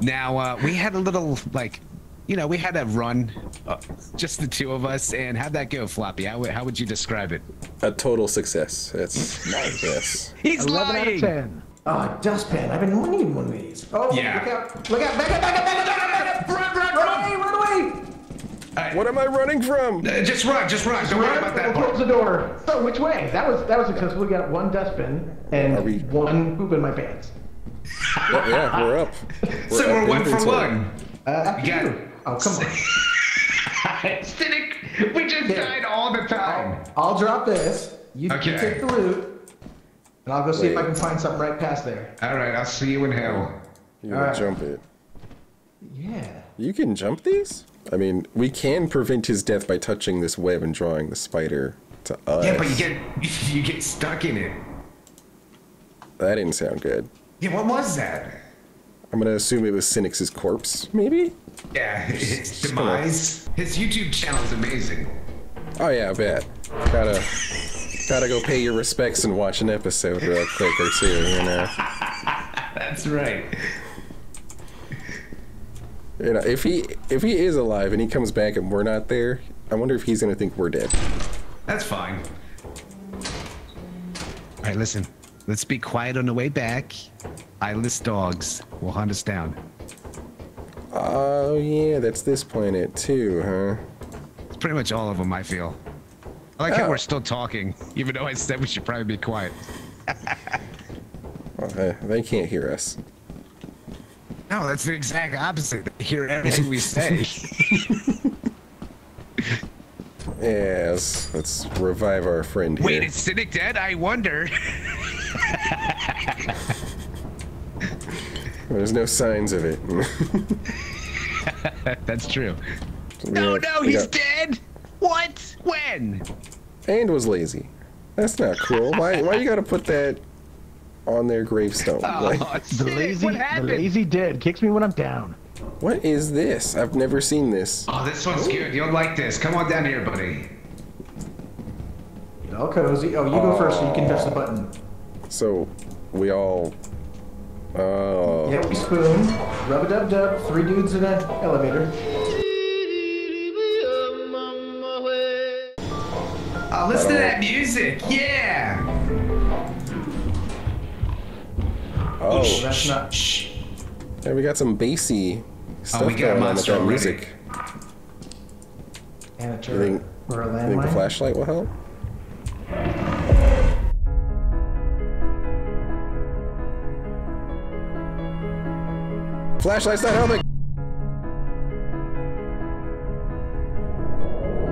Now uh, we had a little like, you know, we had a run, uh, just the two of us, and how'd that go, Floppy? How, would- how would you describe it? A total success. It's nice. Yes. He's 11 out of lying. 10. Oh, dustpan. I've been wanting one of these. Oh, Yeah. look out. Look out. Back up, back up, back up, back up. Run, run, Run run! away, run away. What am I running from? Uh, just run, just run. Don't worry about that we'll close the door. So, which way? That was that was successful. We got one dustbin and we- one poop in my pants. Oh, yeah, we're up. So we're one for inventory. one. Uh, after You you. Oh, come on. Cynic, we just Yeah. died all the time. I'll drop this. You, you take the loot, and I'll go see if I can find something right past there. All right, I'll see you in hell. You gotta Alright. jump it. Yeah. You can jump these? I mean, we can prevent his death by touching this web and drawing the spider to us. Yeah, but you get you get stuck in it. That didn't sound good. Yeah, what was that? I'm gonna assume it was Cynic's corpse, maybe? Yeah, his demise. His YouTube channel is amazing. Oh yeah, I bet. Gotta gotta go pay your respects and watch an episode real quick or two, you know. That's right. You know, if he if he is alive and he comes back and we're not there, I wonder if he's gonna think we're dead. That's fine. All right, listen. Let's be quiet on the way back. Eyeless dogs will hunt us down. Oh yeah, that's this planet too, huh? It's pretty much all of them, I feel. I like how Oh. we're still talking, even though I said we should probably be quiet. Well, they, they can't hear us. No, that's the exact opposite. They hear everything we say. Yes, let's revive our friend here. Wait, is Cynic dead? I wonder. There's no signs of it. that's true. We No, got- no, we he's got- dead. What? When? And was lazy. That's not cool. Why? Why you gotta put that on their gravestone? Oh, like, Oh, The lazy, what the lazy dead kicks me when I'm down. what is this? I've never seen this. Oh, this one's good. You'll like this. Come on down here, buddy. Get all cozy. Oh, you go first so you can touch the button. So, we all. Oh. Yeah, we spoon. Rub a dub dub. Three dudes in an elevator. Oh, listen to that music. Yeah. Oh. oh well, that's not. Shh. Yeah, we got some bassy oh, stuff Oh, we got a going on with monster that already. music. And a You turret. think, Or a you think the flashlight will help? Flashlight's not helping!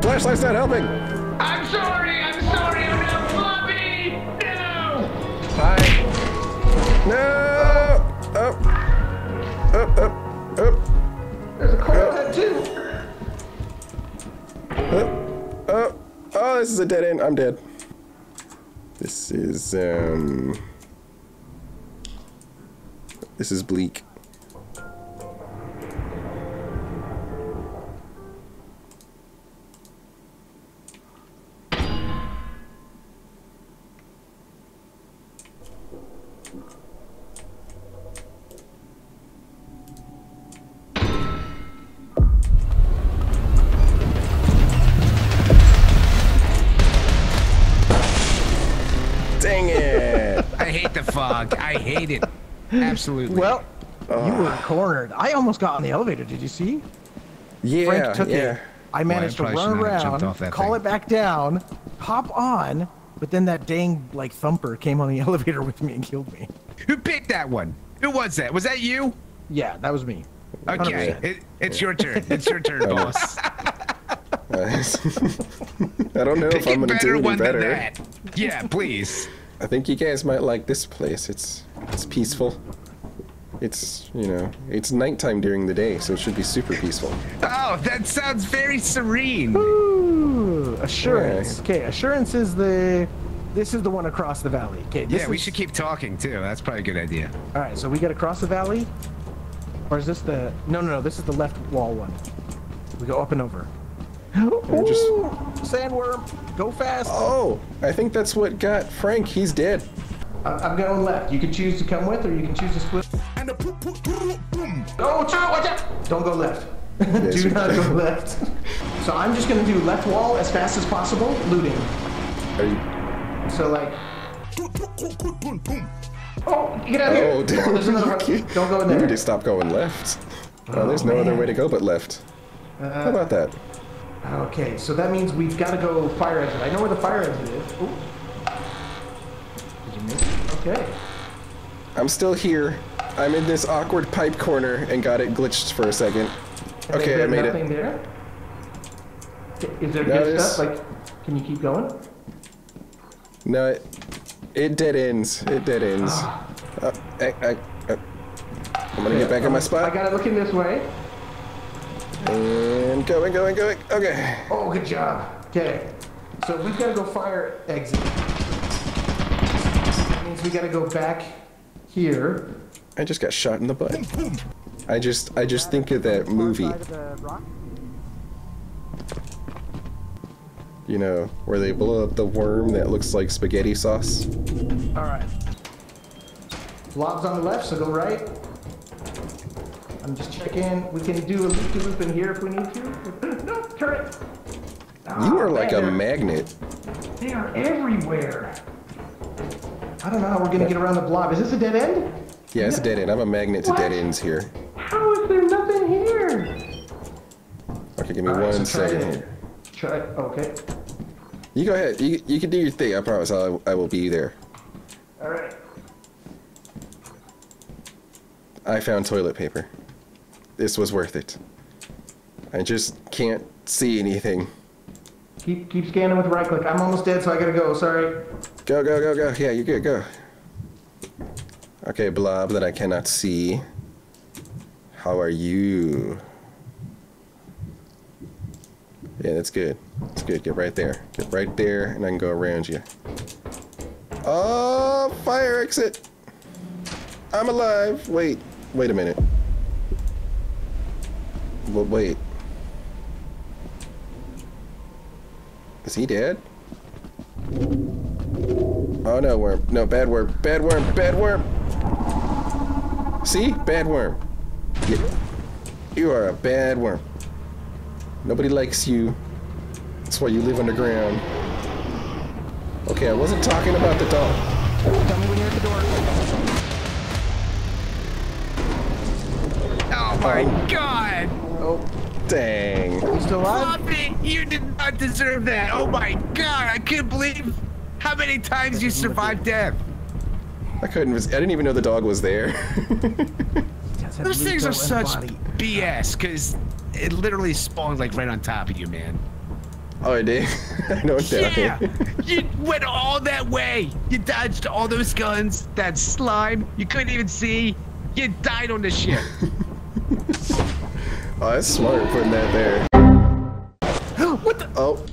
Flashlight's not helping! I'm sorry. I'm sorry. I'm not floppy. No. Hi. No! Up! Up, up, up, There's a car head too. up, up. Oh, this is a dead end. I'm dead. This is, um... This is bleak. The fog. I hate it. Absolutely. Well, you were cornered. I almost got on the elevator. Did you see? Yeah, Frank took yeah. it. I managed to run should not have jumped around, call thing. it back down, hop on, but then that dang like thumper came on the elevator with me and killed me. who picked that one? Who was that? Was that you? Yeah, that was me. Okay. 100%. It, it's your turn. It's your turn, boss. I don't know if I'm gonna better do any one better. than that. Yeah, please. I think you guys might like this place. It's it's peaceful. It's you know it's nighttime during the day, so it should be super peaceful. Oh, that sounds very serene. Ooh, assurance. Okay, assurance is the. This is the one across the valley. Okay, this Yeah, we is- should keep talking too. That's probably a good idea. All right, so we get across the valley, or is this the? No, no, no. This is the left wall one. We go up and over. Just- sandworm, go fast. Oh, I think that's what got Frank. He's dead. I- I'm going left. You can choose to come with, or you can choose to split. And Oh, watch out, watch out! Don't go left. Yes, do not go left. So I'm just gonna do left wall as fast as possible, looting. Are you? So like. Oh, get out of here! Oh, damn. there's another one. Don't go in You there. need to stop going left. Well, there's no other way to go but left. Uh, How about that? Okay, so that means we've got to go fire exit. I know where the fire exit is. Ooh. Did you miss it? Okay. I'm still here. I'm in this awkward pipe corner and got it glitched for a second. And Okay, I there made nothing it. there? Is there No, good stuff? Like, can you keep going? No, it, it dead ends. It dead ends. Uh, I, I, uh, I'm gonna get back in my spot. I spot. got it looking this way. And going, going, going. Okay. Oh, good job. Okay. So we've got to go fire exit. That means we got to go back here. I just got shot in the butt. I just, I just think of that movie. You know, where they blow up the worm that looks like spaghetti sauce. All right. Blobs on the left, so go right. I'm just checking. We can do a loop to loop in here if we need to. no, turn it. You are Ah, like a magnet. They are everywhere. I don't know how we're gonna get around the blob. Is this a dead end? Yeah, it's a dead end. I'm a magnet to dead ends here. How is there nothing here? Okay, give me All right, one so second here. Try. Okay. You go ahead. You, you can do your thing. I promise. I'll, I will be there. All right. I found toilet paper. This was worth it. I just can't see anything. Keep keep scanning with right click. I'm almost dead, so I gotta go. Sorry. Go, go, go, go. Yeah, you're good. Go. Okay, blob that I cannot see. How are you? Yeah, that's good. That's good. Get right there. Get right there, and I can go around you. Oh, fire exit! I'm alive. Wait, wait a minute. Well, wait. Is he dead? Oh no, worm. No, bad worm. Bad worm. Bad worm. See? Bad worm. You, you are a bad worm. Nobody likes you. That's why you live underground. Okay, I wasn't talking about the dog. Tell me when you're at the door. Oh my oh. god! Oh, Dang. you still alive? Floppy, you did not deserve that. Oh my god, I can't believe how many times you survived death. I couldn't. I didn't even know the dog was there. Those things are such BS because it literally spawned like right on top of you, man. oh, I did. I know it down Yeah, here. you went all that way. You dodged all those guns, that slime. You couldn't even see. You died on the ship. Oh, that's smart putting that there. what the? Oh.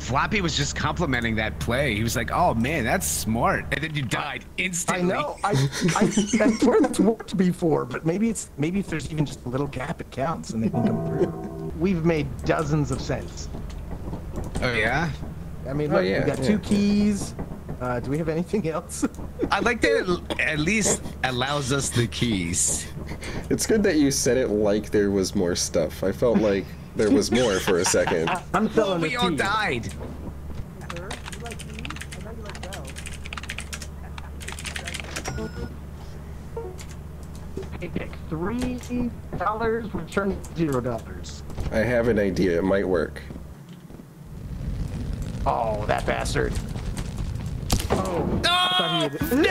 Floppy was just complimenting that play. He was like, "Oh man, that's smart," and then you died I instantly. know. I, I, I swear that's worked before, but maybe it's maybe if there's even just a little gap, it counts and they can come through. We've made dozens of cents. Oh yeah. I mean, Oh, look, yeah, we got yeah. two keys. Uh, do we have anything else? I like that it at least allows us the keys. It's good that you said it like there was more stuff. I felt like there was more for a second. I'm Well, we all died. Pick three dollars, return zero dollars. I have an idea. It might work. Oh, that bastard. Oh, No! thought he had- no!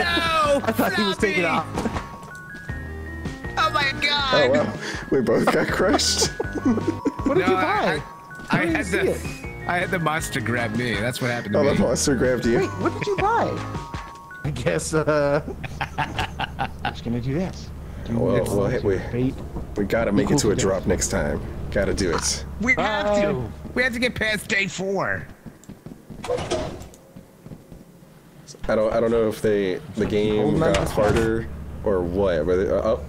I thought he was taking off. Oh my god! Oh god! wow, we both got crushed. What did No, you buy? I, I, I didn't had the it. I had the monster grab me. That's what happened to me. Oh, the monster grabbed you. Wait, what did you buy? I guess, uh... I'm just gonna do this. Do Well, well, hey, we- bait. We gotta make it to a drop next time. Gotta do it. We have Bye. to. We have to get past day four. I don't. I don't know if they the game got harder or what. But it- uh, oh,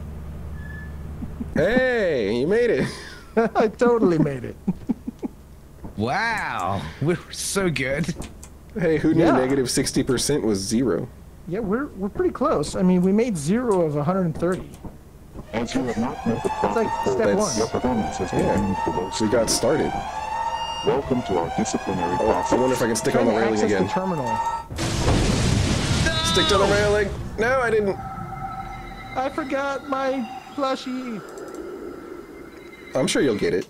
hey, you made it. I totally made it. Wow, we were so good. Hey, who knew negative 60% was zero? Yeah, we're we're pretty close. I mean, we made zero of 130. As you have not met the It's like profit, step That's- your one. performance has Yeah. deemed below We got started. Welcome to our disciplinary Oh, I wonder if I can stick on the railing again. the terminal. Stick to the railing. No, I didn't. I forgot my plushie. I'm sure you'll get it.